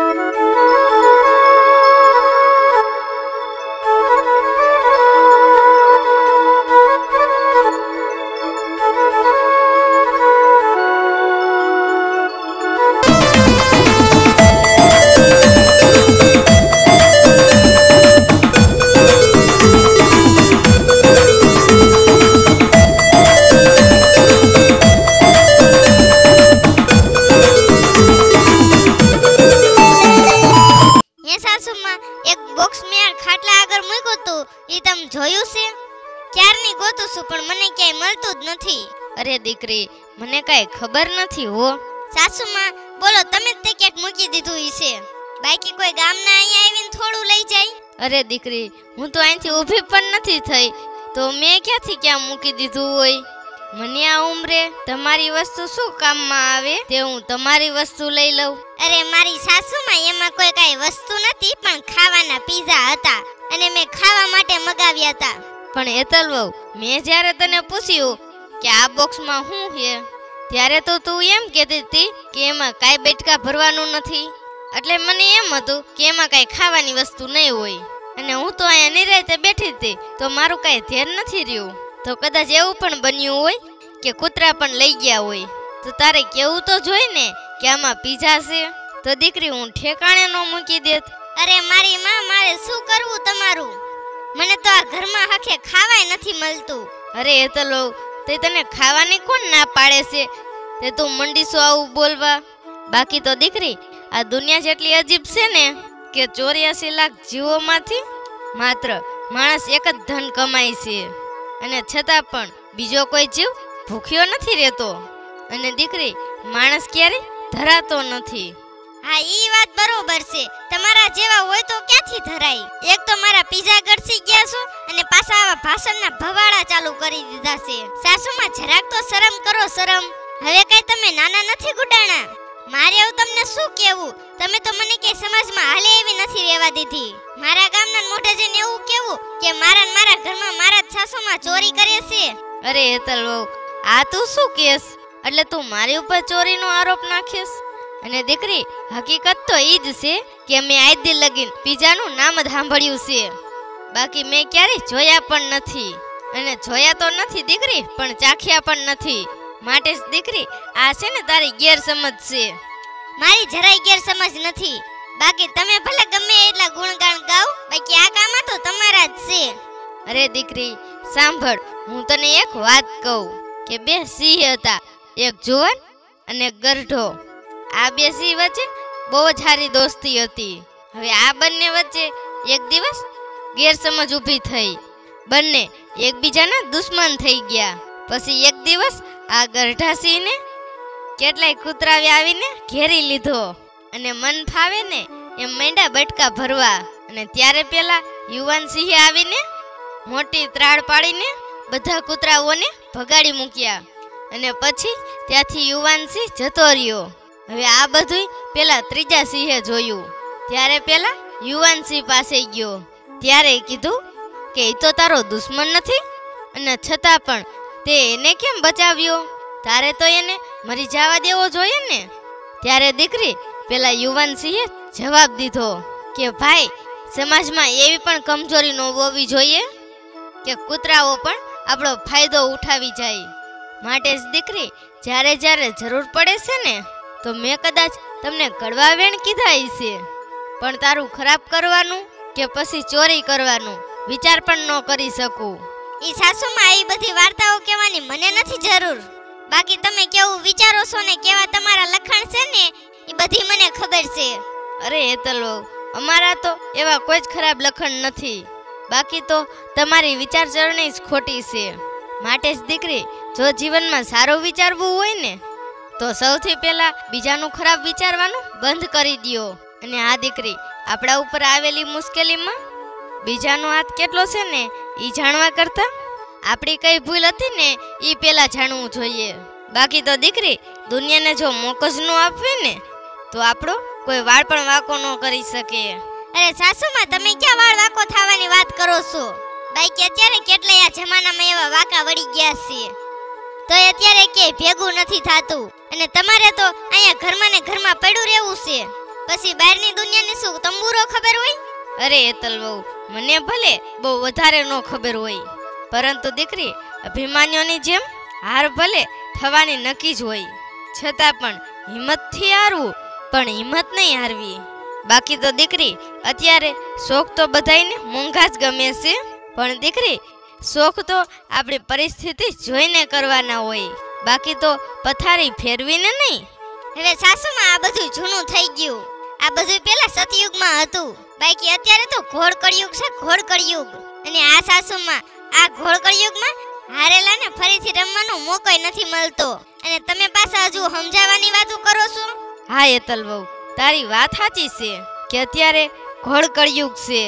હે ખાટલા આગળ મૂક્યું તું એ તમે જોયું છે? ક્યારની ગોતું છું પણ મને ક્યાંય મળતું જ નથી. અરે દીકરી મને કાંઈ ખબર નથી હો. સાસુમાં બોલો તમે જ તે ક્યાંક મૂકી દીધું છે? બાકી કોઈ ગામના અહીંયા આવીને થોડું લઈ જાય? અરે દીકરી હું તો અહીંથી ઊભી પણ નથી થઈ. તો મેં ક્યાંથી ક્યાં મૂકી દીધું હોય? મને આ ઉંમરે તમારી વસ્તુ શું કામમાં આવે તે હું તમારી વસ્તુ લઈ લઉં. અરે મારી સાસુમાં એમાં કોઈ કાંઈ વસ્તુ નથી પણ ખાવાના પીઝા હતા અને મેં ખાવા માટે મગાવ્યા હતા. પણ એતલ વહુ મેં જ્યારે તને પૂછ્યું કે આ બોક્સમાં શું છે ત્યારે તો તું એમ કહેતી હતી કે એમાં કાંઈ બેટકા ભરવાનું નથી. એટલે મને એમ હતું કે એમાં કાંઈ ખાવાની વસ્તુ નહીં હોય. અને હું તો અહીંયા નિરાયતે બેઠી હતી તો મારું કાંઈ ધ્યાન નથી રહ્યું. તો કદાચ એવું પણ બન્યું હોય કે કૂતરા પણ લઈ ગયા હોય. તો તારે કેવું તો જોઈ ને કે આમાં પીઝા છે? તો દીકરી હું ઠેકાણે ન મૂકી દેત. અરે મારી માં મારે શું કરવું તમારું? મને તો આ ઘરમાં હખે ખાવાય નથી મળતું. અરે હેતલો તે તને ખાવાની કોણ ના પાડે છે? તે તું મંડીશું આવું બોલવા. બાકી તો દીકરી આ દુનિયા જેટલી અજીબ છે ને કે ચોર્યાસી લાખ જીવોમાંથી માત્ર માણસ એક જ ધન કમાય છે. અને છતાં પણ બીજો કોઈ જીવ ભૂખ્યો નથી રહેતો. અને દીકરી, માણસ ક્યારેય ધરાતો નથી. હા, ઈ વાત બરોબર છે. તમારા જેવા હોય તો ક્યાંથી ધરાય? એક તો મારા પીઝા ગળસી ગયા છો અને પાછા આવા ભાષણના ભવાડા ચાલુ કરી દીધા છે. સાસુમાં જરાક તો શરમ કરો, શરમ. હવે કઈ તમે નાના નથી ગુડાણા? મારે એવું તમને શું કેવું તમે તો મને કે સમાજમાં હાલે એવી નથી રહેવા દીધી. મારા ગામના મોઢે એવું કેવું કે મારા ને મારા ઘરમાં મારા જ ચોરી કરે છે. અરે હેતલ આ તું શું કેસ એટલે તું મારી ઉપર ચોરીનો આરોપ નાખીશ? અને દીકરી, હકીકત તો એ જ છે કે મેં આજ દી લગીન પીઝાનું નામ જ સાંભળ્યું છે. બાકી મેં ક્યારેય જોયા પણ નથી. અને જોયા તો નથી દીકરી, પણ ચાખ્યા પણ નથી. માટે જ દીકરી આ છે ને તારી ગેરસમજ છે. મારી જરાય ગેરસમજ નથી. બાકી તમે ભલે ગમે એટલા ગુણગાન ગાઓ બાકી આ કામ તો તમારા જ છે. અરે દીકરી સાંભળ હું તને એક વાત કહું કે બે સિંહ હતા એક જુવાન અને એક ગરઢો. આ બે સિંહ વચ્ચે બહુ જ સારી દોસ્તી હતી. હવે આ બંને વચ્ચે એક દિવસ ગેરસમજ ઊભી થઈ. બંને એકબીજાના દુશ્મન થઈ ગયા. પછી એક દિવસ આ ગરઢા સિંહને કેટલાય કૂતરાવે આવીને ઘેરી લીધો. અને મન ફાવે ને એમ મેંડા બટકા ભરવા. અને ત્યારે પેલા યુવાન સિંહે આવીને મોટી ત્રાળ પાડીને બધા કૂતરાઓને ભગાડી મૂક્યા. અને પછી ત્યાંથી યુવાન સિંહ જતો રહ્યો. હવે આ બધું પેલા ત્રીજા સિંહે જોયું. ત્યારે પેલા યુવાન સિંહ પાસે ગયો. ત્યારે કીધું કે એ તો તારો દુશ્મન નથી. અને છતાં પણ તે એને કેમ બચાવ્યો? તારે તો એને મરી જવા દેવો જોઈએ ને. ત્યારે દીકરી પેલા યુવાન સિંહે જવાબ દીધો કે, ભાઈ, સમાજમાં એવી પણ કમજોરી ન હોવી જોઈએ કે કૂતરાઓ પણ આપણો ફાયદો ઉઠાવી જાય. માટે જ દીકરી જ્યારે જ્યારે જરૂર પડે છે ને, તો મેં કદાચ તમને કડવા વેણ કીધા છે પણ તારું ખરાબ કરવાનું કે પછી ચોરી કરવાનું વિચાર પણ ન કરી શકું. ઈ સાસુમાં એ બધી વાર્તાઓ કહેવાની મને નથી જરૂર. બાકી તમે કેવું વિચારો છો ને કેવા તમારા લખાણ છે ને એ બધી મને ખબર છે. અરે હેતલો અમારા તો એવા કોઈ જ ખરાબ લખણ નથી. બાકી તો તમારી વિચારસરણી જ ખોટી છે. માટે જ દીકરી, જો જીવનમાં સારું વિચારવું હોય ને, તો સૌથી પહેલા બીજાનું ખરાબ વિચારવાનું બંધ કરી દ્યો. અને આ દીકરી આપણા ઉપર આવેલી મુશ્કેલીમાં બીજાનો હાથ કેટલો છે ને એ જાણવા કરતા? આપણી કઈ ભૂલ હતી ને એ પેલા જાણવું જોઈએ. બાકી તો દીકરી દુનિયાને જો મોકો જ ન આપવી ને તો આપણો કોઈ વાળ પણ વાંકો ન કરી શકે. અરે સાસુમાં તમે ક્યાં વાળ વાકો થવાની વાત કરો છો? બાકી અત્યારે કેટલાય આ જમાનામાં એવા વાકા વળી ગયા છે. તો અત્યારે કે ભેગું નથી થાતું. અને તમારે તો અહીંયા ઘરમાં ને ઘરમાં પડ્યું રહેવું છે. પછી બહારની દુનિયાની શું તંબુરો ખબર હોય? અરે એતલ બહુ મને ભલે બહુ વધારે ન ખબર હોય, પરંતુ દીકરી અભિમાન્યોની જેમ હાર ભલે થવાની નક્કી જ હોય. છતાં પણ હિંમતથી હારવું, પણ હિંમત નહીં હારવી. બાકી તો દીકરી, અત્યારે શોખ તો બધાને મોંઘા જ ગમે છે, પણ દીકરી, શોખ તો આપણી પરિસ્થિતિ જોઈને કરવાના હોય. બાકી તો પથારી ફેરવીને નહીં. હવે સાસુમાં આ બધું જૂનું થઈ ગયું. આ બધું પેલા સતયુગમાં હતું. બાકી અત્યારે તો ઘોડ કળિયુગ છે ઘોડ કળિયુગ અને આ સાસુમાં આ ઘોડ કળિયુગમાં હારેલાને ફરીથી રમવાનો મોકો નથી મળતો. અને તમે પાછા હજુ સમજાવવાની વાતો કરો છો? હા એતલ બહુ તારી વાત સાચી છે કે અત્યારે ઘોડ કળિયુગ છે.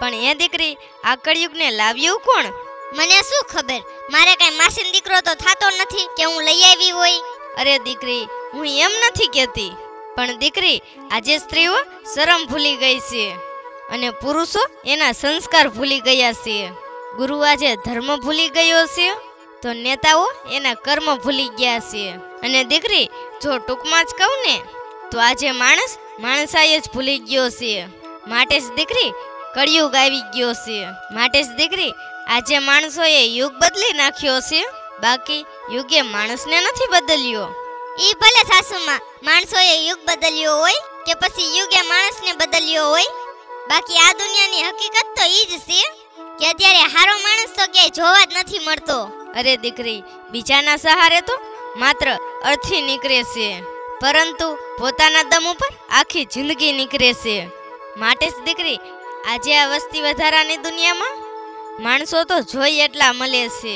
પણ એ દીકરી આ કળિયુગને લાવ્યું કોણ? મને શું ખબર? મારે કઈ માસીન દીકરો તો થાતો નથી કે હું લઈ આવી હોય? અરે દીકરી હું એમ નથી કહેતી. પણ દીકરી આજે સ્ત્રીઓ શરમ ભૂલી ગઈ છે. અને પુરુષો એના સંસ્કાર ભૂલી ગયા છે. ગુરુ આજે ધર્મ ભૂલી ગયો છે, તો નેતાઓ એના કર્મ ભૂલી ગયા છે. અને દીકરી, જો ટૂંકમાં જ કહું ને, તો આજે માણસ માણસાઈ જ ભૂલી ગયો છે. માટે જ દીકરી કળિયુગ આવી ગયો છે. માટે જ દીકરી આજે માણસોએ યુગ બદલી નાખ્યો છે. બાકી યુગે માણસને નથી બદલ્યો. ઈ ભલે સાસુમાં માણસોએ યુગ બદલ્યો હોય કે પછી યુગે માણસને બદલ્યો હોય બાકી આ દુનિયાની હકીકત તો ઈ જ છે કે અત્યારે હારો માણસ તો ક્યાંય જોવા જ નથી મળતો. અરે દીકરી બીજાના સહારે તો માત્ર અર્થી નીકળે છે. પરંતુ પોતાના દમ ઉપર આખી જિંદગી નીકળે છે. માટે જ દીકરી આજે આ વસ્તી વધારાની દુનિયામાં માણસો તો જોઈ એટલા મળે છે.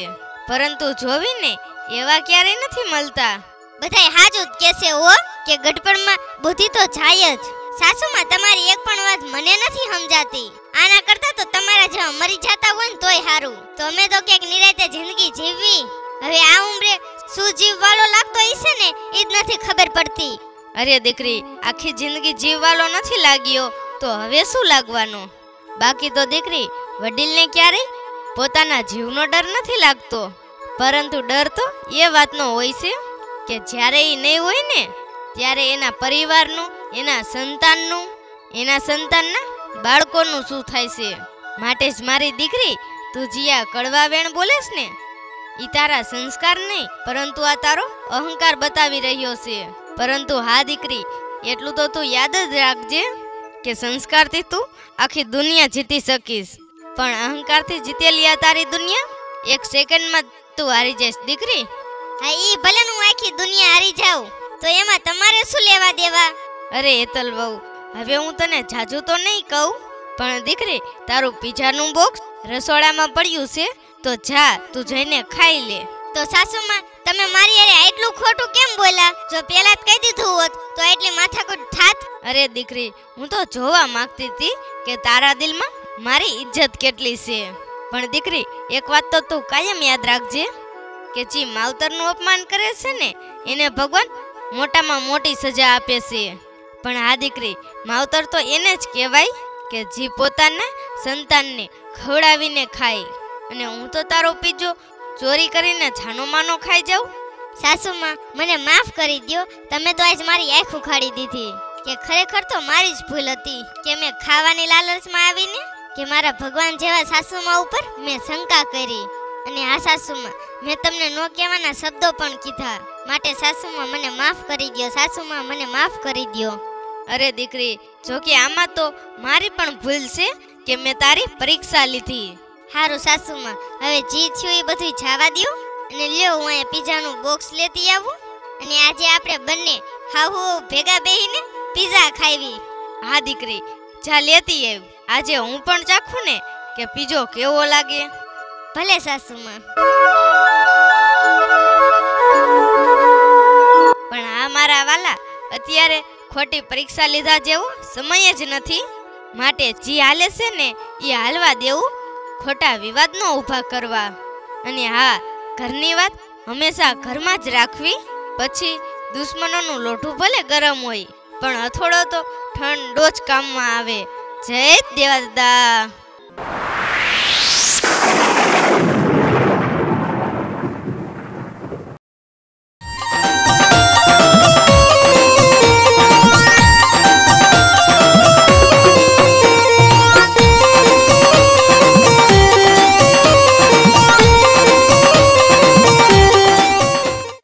પરંતુ જોવીને એવા ક્યારેય નથી મળતા. બધાય હાજુ જ કહેશે હો કે ગઢપણમાં બુદ્ધિ તો જાય જ. સાસુમાં તમારી એક પણ વાત મને નથી સમજાતી. આના કરતા તો તમારા જેવા મરી જતા હોય ને તોય સારું તો અમે તો ક્યાંક નિરાતે જિંદગી જીવવી. હવે આ ઉંમરે શું જીવવાલો લાગતો હશે ને એ જ નથી ખબર પડતી. અરે દીકરી, આખી જિંદગી જીવવાલો નથી લાગ્યો. તો હવે શું લાગવાનું? બાકી તો દીકરી, વડીલને ક્યારેય પોતાના જીવનો ડર નથી લાગતો. પરંતુ ડર તો એ વાતનો હોય છે કે જ્યારે એ નહીં હોય ને, ત્યારે એના પરિવારનું એના સંતાનનું, એના સંતાનના બાળકોનું શું થાય છે? માટે જ મારી દીકરી તું જીયા કડવા વેણ બોલેશ ને. એ તારા સંસ્કાર નહીં, પરંતુ આ તારો અહંકાર બતાવી રહ્યો છે. પરંતુ હા દીકરી, એટલું તો તું યાદ જ રાખજે કે સંસ્કારથી તું આખી દુનિયા જીતી શકીશ. પણ અહંકારથી જીતેલી આ તારી દુનિયા, એક સેકન્ડમાં તું હારી જઈશ, દીકરી. હા એ ભલે હું આખી દુનિયા હારી જાઉં, તો એમાં તમારે શું લેવા દેવા? અરે એતલ બહુ હવે હું તને જાજુ તો નહીં કહું પણ દીકરી તારું પીઝાનું બોક્સ રસોડામાં પડ્યું છે તો જા તું જઈને ખાઈ લે. તો સાસુમાં તમે મારી અરે આટલું ખોટું કેમ બોલા જો પેલા જ કહી દીધું હોત તો એટલી માથાકૂટ થાત. અરે દીકરી હું તો જોવા માંગતી હતી કે તારા દિલમાં મારી ઇજ્જત કેટલી છે. પણ દીકરી એક વાત તો તું કાયમ યાદ રાખજે કે જે માવતરનું અપમાન કરે છે ને એને ભગવાન મોટામાં મોટી સજા આપે છે. પણ આ દીકરી માવતર તો એને જ કહેવાય કે જે પોતાના સંતાનને ખવડાવીને ખાય. અને હું તો તારો પીજો, ચોરી કરીને છાનો માનો ખાઈ જાઉં. સાસુમાં, મને માફ કરી દો તમે તો આજ મારી આંખ ઉખાડી દીધી કે ખરેખર તો મારી જ ભૂલ હતી કે મેં ખાવાની લાલચમાં આવીને કે મારા ભગવાન જેવા સાસુમાં ઉપર મેં શંકા કરી. અને આ સાસુમાં, મેં તમને નો કહેવાના શબ્દો પણ કીધા. માટે સાસુમાં, મને માફ કરી દ્યો. સાસુમાં, મને માફ કરી દ્યો. અરે દીકરી જો કે આમાં તો મારી પણ ભૂલ છે કે મેં તારી પરીક્ષા લીધી. હારું સાસુમાં હવે જી થયું એ બધું જવા દો અને લ્યો હું અહીંયા પીઝાનું બોક્સ લેતી આવું. અને આજે આપણે બંને હાહુ ભેગા બેહીને પીઝા ખાવી હા દીકરી જા લેતી આવ. આજે હું પણ ચાખું ને કે પીજો કેવો લાગે? ભલે સાસુમાં. પણ આ મારા વાલા અત્યારે ખોટી પરીક્ષા લીધા જેવો સમય જ નથી. માટે જે હાલે છે ને, એ હાલવા દેવું. ખોટા વિવાદનો ઊભા કરવા. અને હા, ઘરની વાત હંમેશા ઘરમાં જ રાખવી. પછી દુશ્મનોનું લોઢું ભલે ગરમ હોય, પણ હથોડો તો ઠંડો જ કામમાં આવે. જય દેવા દાદા